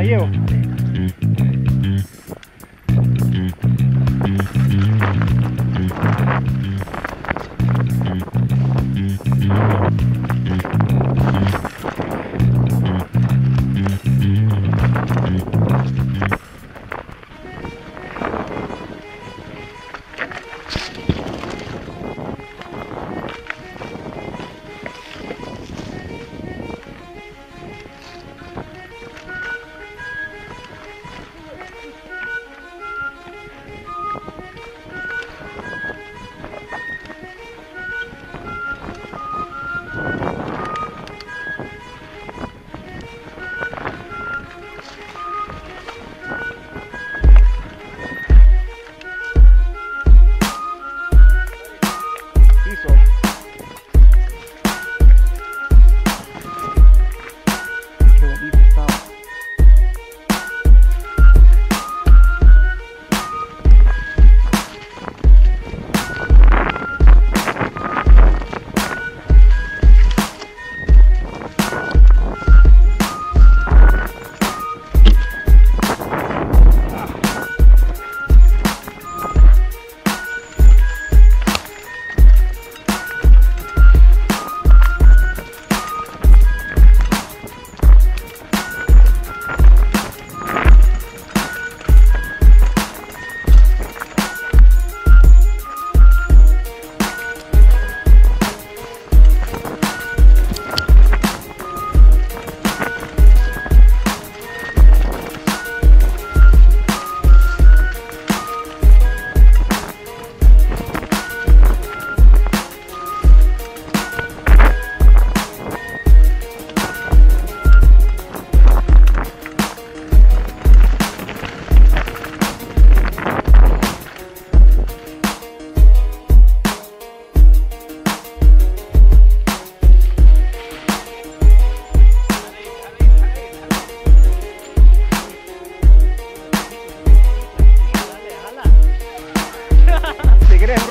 la llevo.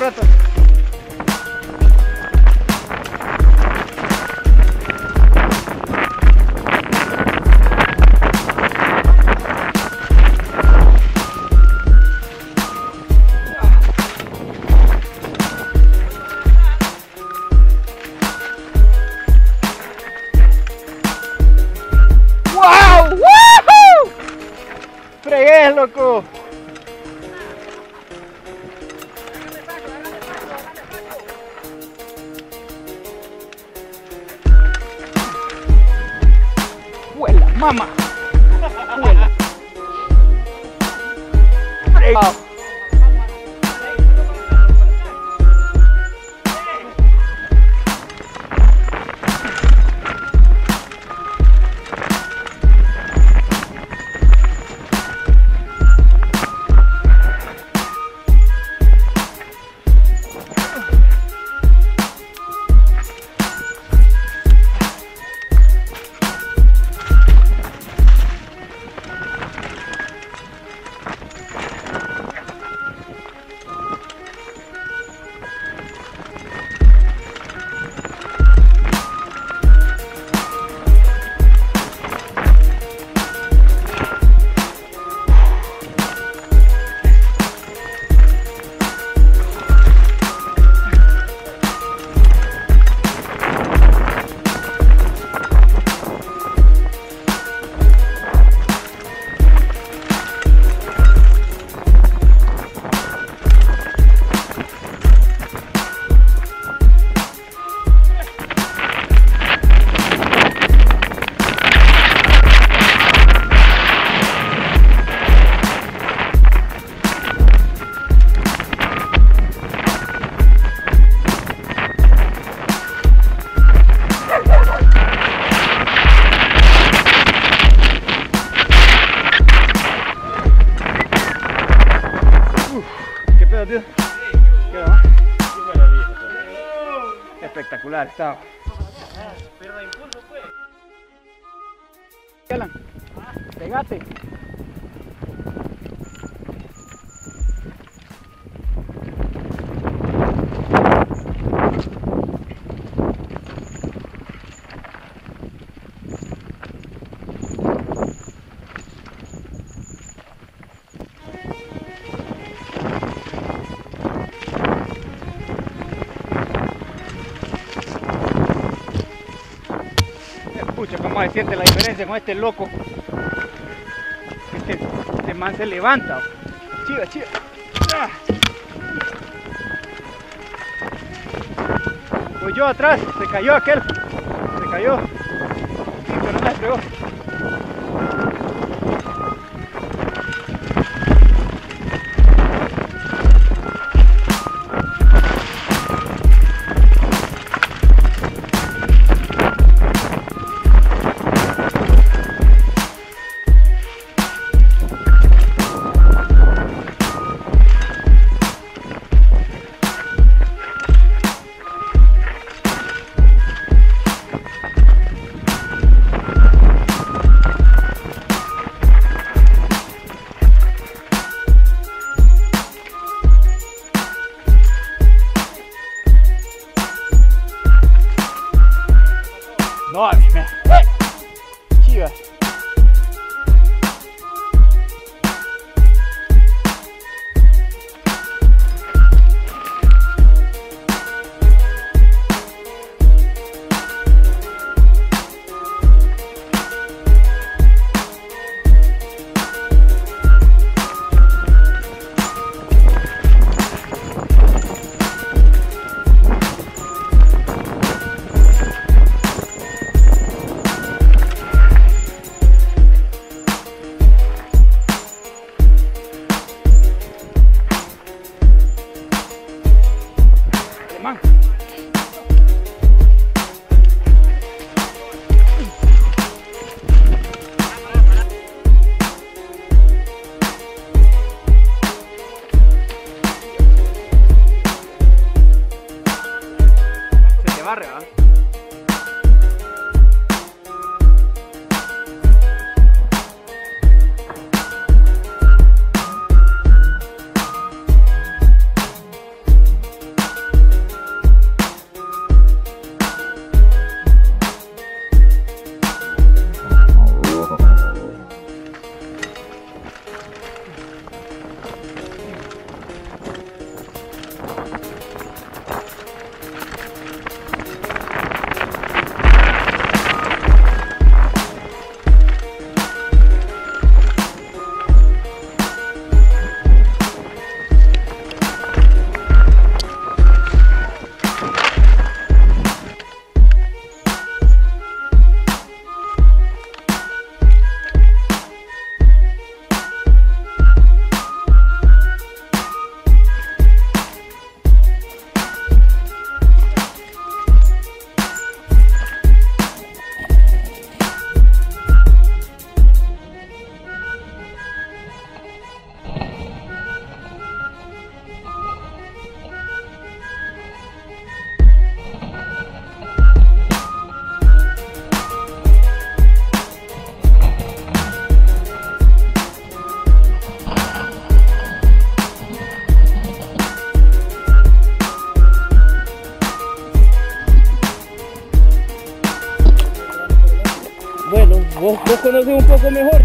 Rato. Mamá! Espectacular estaba. Pierda impulso, pues. Alan, pegate. Se siente la diferencia con este loco. Este, este man se levanta. Chiva, chiva. Pues yo atrás, se cayó aquel. Se cayó. No la fregó. Conoces un poco mejor.